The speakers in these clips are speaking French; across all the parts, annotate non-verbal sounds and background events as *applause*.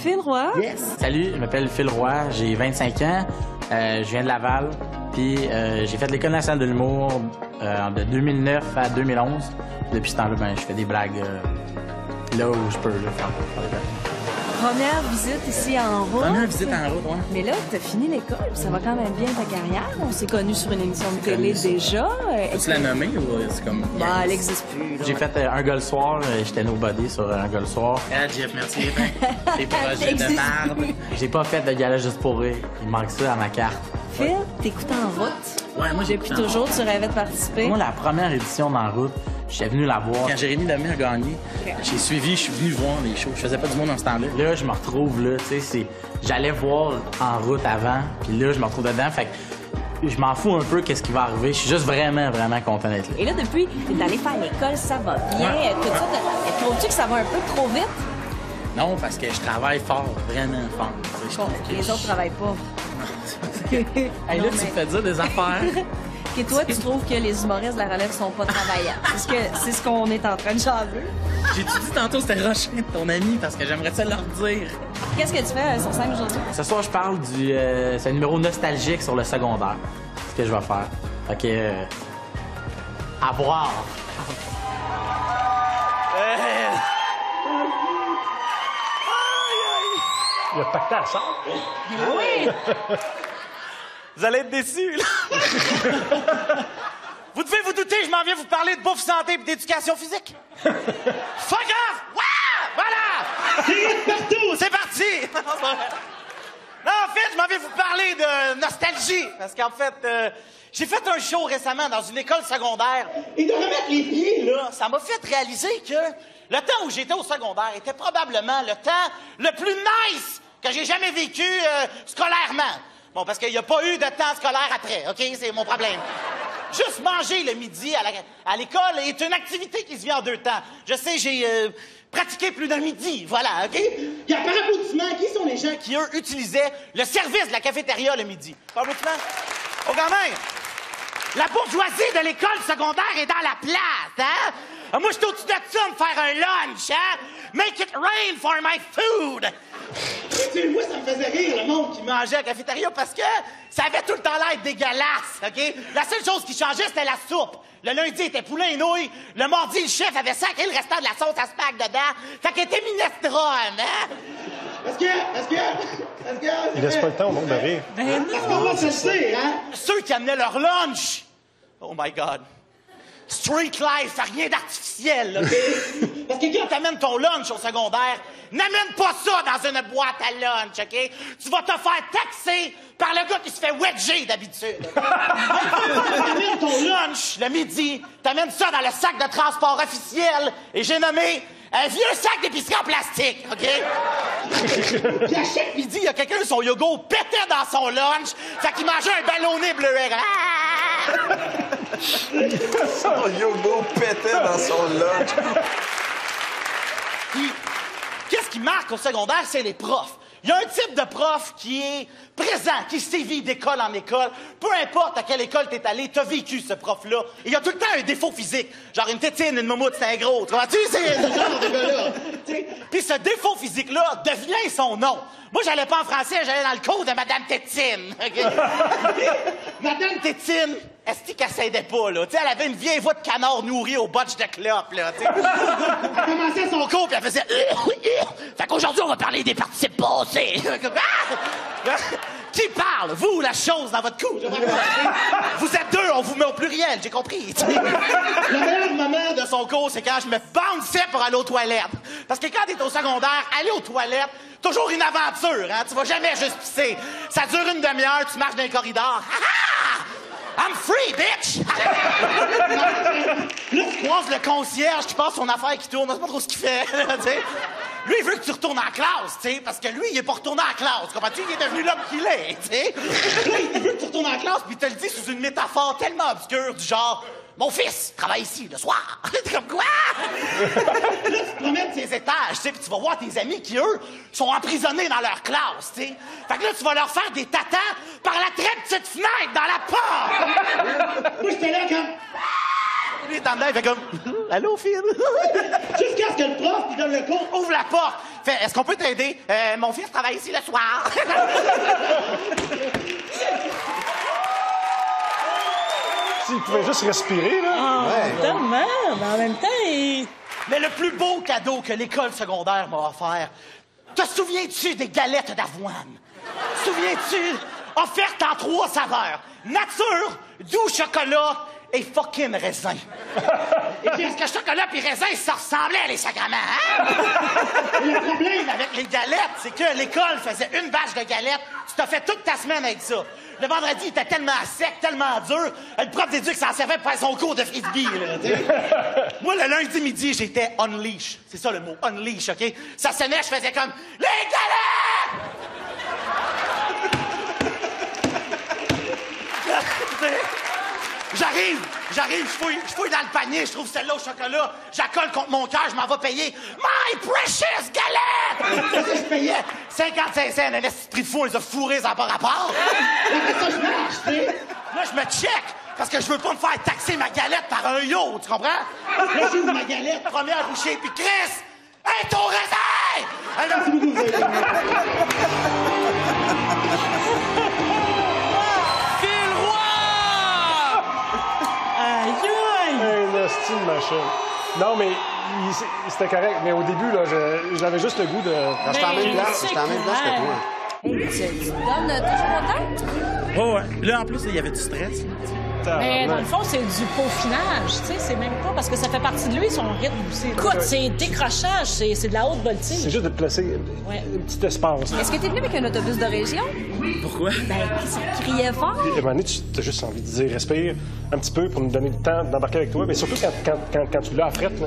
Phil Roy. Salut, je m'appelle Phil Roy, j'ai 25 ans, euh, je viens de Laval, puis euh, j'ai fait l'École nationale de l'humour euh, de 2009 à 2011. Depuis ce temps-là, ben, je fais des blagues euh, là où je peux là, faire, faire des blagues. Première visite ici en route. Première visite en route, ouais. Mais là, t'as fini l'école, ça va quand même bien ta carrière. On s'est connus sur une émission de télé déjà. Tu l'as nommé ou c'est comme... Bah, elle n'existe plus. J'ai fait euh, un gars le soir, euh, j'étais nobody sur euh, un gars le soir. Ah, Jeff, merci. *laughs* Tes projets de merde. J'ai pas fait de gala juste pour rire. Il manque ça à ma carte. Phil, t'écoutes en route? Ouais, moi, j'ai Depuis toujours, tu rêvais de participer. Moi, la première édition d'En route, j'étais venu la voir. Quand Jérémy Lemay a gagné, j'ai suivi, je suis venu voir les shows. Je faisais pas du monde dans ce temps-là. Là, je me retrouve là, tu sais, c'est... J'allais voir En route avant, puis là, je me retrouve dedans, fait que je m'en fous un peu qu'est-ce qui va arriver. Je suis juste vraiment, vraiment content d'être là. Et là, depuis, t'es allé faire l'école, ça va bien. Ouais. Tout ça, t'as- trouves-tu que ça va un peu trop vite? Non, parce que je travaille fort, vraiment fort. Les je- autres travaillent pas. Hey, là, Non, tu mais- fais dire des affaires. *laughs* Et toi, tu trouves que les humoristes de la relève sont pas travaillables. C'est ce que- c'est ce qu'on est en train de jaser? J'ai-tu dit tantôt c'était Rochin, ton ami, parce que j'aimerais ça leur dire. Qu'est-ce que tu fais euh, sur scène aujourd'hui? Ce soir, je parle du... euh, c'est un numéro nostalgique sur le secondaire. C'est ce que je vais faire. Fait que... euh, à boire. Il a pacté à ça. *laughs* Vous allez être déçus, là. *laughs* vous devez vous douter, je m'en viens vous parler de bouffe santé et d'éducation physique. Fuck off! Ouais! Voilà! partout! C'est parti! *laughs* non, en fait, je m'en viens vous parler de nostalgie. Parce qu'en fait, euh, j'ai fait un show récemment dans une école secondaire. Et de remettre les pieds, là, ça m'a fait réaliser que le temps où j'étais au secondaire était probablement le temps le plus nice que j'ai jamais vécu euh, scolairement. Bon, parce qu'il n'y a pas eu de temps scolaire après, OK? C'est mon problème. Juste manger le midi à l'école est une activité qui se vit en deux temps. Je sais, j'ai euh, pratiqué plus d'un midi, voilà, OK? Puis par applaudissement, qui sont les gens qui, eux, utilisaient le service de la cafétéria le midi? Par applaudissement? Oh, quand même! La bourgeoisie de l'école secondaire est dans la place, hein? Ah, Moi, je suis au-dessus de ça, me faire un lunch, hein? Make it rain for my food! Tu sais, moi, ça me faisait rire, le monde qui mangeait à la cafétéria, parce que ça avait tout le temps l'air dégueulasse, OK? La seule chose qui changeait, c'était la soupe. Le lundi était poulain et nouilles. Le mardi, le chef avait sacré le restant de la sauce à spag dedans. Fait qu'elle était minestrone, hein? Parce que, parce que... Il laisse pas le temps au monde de rire. Qu'on va se le dire, hein? Ceux qui amenaient leur lunch. Oh my God. Street life, rien d'artificiel, OK? *laughs* Parce que quand t'amènes ton lunch au secondaire, n'amène pas ça dans une boîte à lunch, OK? Tu vas te faire taxer par le gars qui se fait wedger d'habitude. t'amènes ton lunch le midi, t'amènes ça dans le sac de transport officiel, et j'ai nommé un vieux sac d'épicerie en plastique, OK? *laughs* Puis à chaque midi, il y a quelqu'un, son yogourt pétait dans son lunch. Fait qu'il mangeait un ballonné bleuet. Ah! *laughs* Son yogourt pétait dans son lunch. Puis, qu'est-ce qui marque au secondaire? C'est les profs. Il y a un type de prof qui est présent, qui sévit d'école en école. Peu importe à quelle école t'es allé, t'as vécu ce prof-là. Il y a tout le temps un défaut physique. Genre une tétine, une moumoute, c'est un gros. Tu vois-tu? C'est ce genre de gars-là. Tu. Puis ce défaut physique-là devient son nom. Moi, j'allais pas en français, j'allais dans le cours de Madame Tétine. *laughs* *laughs* Madame Tétine, est-ce qu'elle s'aidait pas, là? Elle avait une vieille voix de canard nourrie au botch de clope, là. *laughs* Elle commençait son cours, puis elle faisait... *coughs* *coughs* *coughs* fait qu'aujourd'hui, on va parler des participes passés. Qui parle? Vous ou la chose dans votre cou? Vous êtes deux, on vous met au pluriel, j'ai compris. *laughs* Le meilleur moment de son cours, c'est quand je me bounçais pour aller aux toilettes. Parce que quand t'es au secondaire, aller aux toilettes, toujours une aventure, hein? Tu vas jamais juste pisser. Ça dure une demi-heure, tu marches dans les corridors. I'm free, bitch! *laughs* là, tu croises le concierge qui passe son affaire qui tourne, on sait pas trop ce qu'il fait, *laughs* tu sais. Lui, il veut que tu retournes en classe, tu sais, parce que lui, il est pas retourné en classe, comprends-tu? Il est devenu l'homme qu'il est, tu sais. Là, il veut que tu retournes en classe, puis il te le dit sous une métaphore tellement obscure, du genre... Mon fils travaille ici le soir. T'es *laughs* comme quoi? là, tu te promènes ces étages, tu puis tu vas voir tes amis qui, eux, sont emprisonnés dans leur classe, tu sais. Fait que là, tu vas leur faire des tatans par la très petite fenêtre dans la porte. Moi, j'étais là comme... Il est en dedans, il fait comme *laughs* Allô, Phil? *laughs* Jusqu'à ce que le prof lui donne le cours, ouvre la porte. Fait Est-ce qu'on peut t'aider? Euh, mon fils travaille ici le soir. *laughs* S'il pouvait juste respirer, là. Ah, Tellement, mais en même temps, il... Mais le plus beau cadeau que l'école secondaire m'a offert, te souviens-tu des galettes d'avoine? Souviens-tu? Offertes en trois saveurs. Nature, doux chocolat et fucking raisin. *laughs* et puis, est-ce que chocolat puis raisin, ça ressemblait, les sacrements, hein? *laughs* le problème avec les galettes, c'est que l'école faisait une bâche de galettes, tu t'as fait toute ta semaine avec ça. Le vendredi, il était tellement sec, tellement dur, le prof d'éduc s'en servait pour faire son cours de frisbee, là. *laughs* Moi, le lundi midi, j'étais unleash. C'est ça le mot, unleash, OK? Ça sonnait, je faisais comme « Les galettes! » J'arrive, j'arrive, je fouille, je fouille dans le panier, je trouve celle-là au chocolat, j'accole contre mon cœur, je m'en vais payer My precious galette! *laughs* je payais 55 cents, un esprit de fou, on les a fourrés en par rapport. Ça, je marche. Là, je me check, parce que je veux pas me faire taxer ma galette par un yo, tu comprends? Là, j'ouvre ma galette, première bouchée, puis Chris, hey, ton raisin! Non, mais c'était correct. Mais au début, là, j'avais juste le goût de. J'étais en même place, j'étais en même place que toi. Hey, tu, tu donnes euh, toujours autant? Oh, ouais. Là, en plus, il y avait du stress. Mais dans le fond, c'est du peaufinage, tu sais, c'est même pas parce que ça fait partie de lui, son rythme aussi. Écoute, c'est décrochage, c'est c'est de la haute C'est voltige. juste de te placer Ouais. un petit espace. Est-ce que t'es venu avec un autobus de région? Pourquoi? Ben, qui criait fort? Puis, à un moment donné, tu as juste envie de dire respire un petit peu pour nous donner le temps d'embarquer avec toi. Mais surtout quand, quand, quand, quand tu l'as à frette. Là.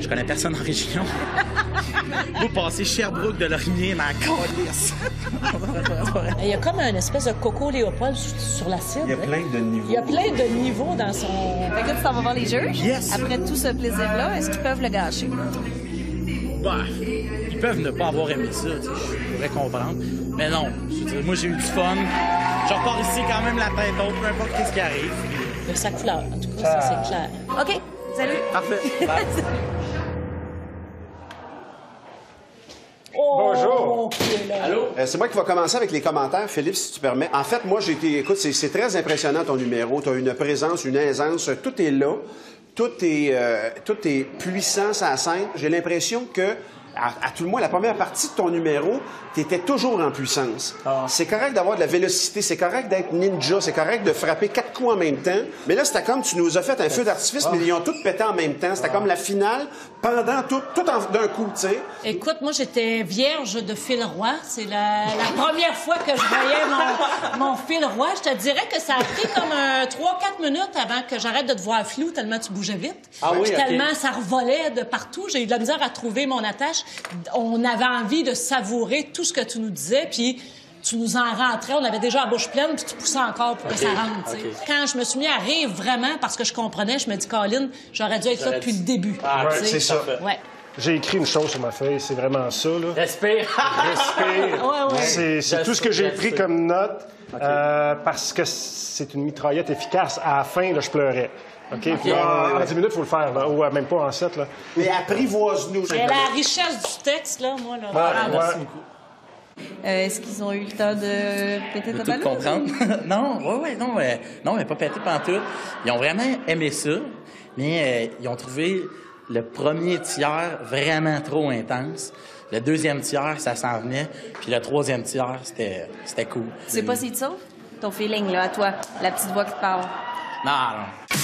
Je connais personne en région. *laughs* Vous passez Sherbrooke de Lorimier dans la calice. Il y a comme une espèce de coco Sur, sur la cible. Il y a plein de niveaux. Il y a plein de niveaux dans son. Fait que là, tu t'en vas voir les juges. Yes. Après tout ce plaisir-là, est-ce qu'ils peuvent le gâcher? Bah, ils peuvent ne pas avoir aimé ça, tu sais, je pourrais comprendre. Mais non, je veux dire, moi j'ai eu du fun. Je repars ici quand même la tête haute, peu importe qu'est-ce qui arrive. de sa couleur. En tout cas, ça, c'est clair. OK, salut. Parfait. Bye. *laughs* Oh, Bonjour. qui est là. Euh, c'est moi qui va commencer avec les commentaires, Philippe, si tu permets. En fait, moi, j'ai été. Écoute, c'est, très impressionnant ton numéro. Tu as une présence, une aisance. Tout est là. Tout est, euh, tout est puissant, ça scène. J'ai l'impression que, à, à tout le moins, la première partie de ton numéro, tu étais toujours en puissance. C'est correct d'avoir de la vélocité, c'est correct d'être ninja, c'est correct de frapper quatre coups en même temps. Mais là, c'était comme tu nous as fait un feu d'artifice, mais ils ont tous pété en même temps. C'était comme la finale pendant tout, tout en- d'un coup, tu sais. Écoute, moi, j'étais vierge de fil roi. C'est la, la première fois que je voyais mon, mon fil roi. Je te dirais que ça a pris comme un 3-4 minutes avant que j'arrête de te voir flou, tellement tu bougeais vite. Ah oui, Puis tellement ça revolait de partout. J'ai eu de la misère à trouver mon attache. On avait envie de savourer tout ce que tu nous disais, puis tu nous en rentrais. On avait déjà la bouche pleine, puis tu poussais encore pour que ça rentre. Quand je me suis mis à rire vraiment parce que je comprenais, je me dis, Colin, j'aurais dû être là depuis le début. Ah, c'est ça. Ouais. J'ai écrit une chose sur ma feuille, c'est vraiment ça. Là. Respire. Respire. *laughs* Ouais, ouais. C'est, c'est tout ce que j'ai pris comme note euh, parce que c'est une mitraillette efficace. À la fin, là, je pleurais. OK? Puis en, en 10 minutes, il faut le faire. Là. Ou euh, même pas en 7. Là. Mais apprivoise-nous. Et la richesse du texte, là, moi, là. Ah, ouais. Euh, est-ce qu'ils ont eu le temps de péter ta tout ballon? comprendre. *laughs* non, ouais, ouais, non, euh, non, mais pas pété pantoute. Ils ont vraiment aimé ça, mais euh, ils ont trouvé le premier tiers vraiment trop intense. Le deuxième tiers, ça s'en venait. Puis le troisième tiers, c'était, c'était cool. Tu sais pas te sauvent? Ton feeling, là, à toi, la petite voix qui te parle. Non, non.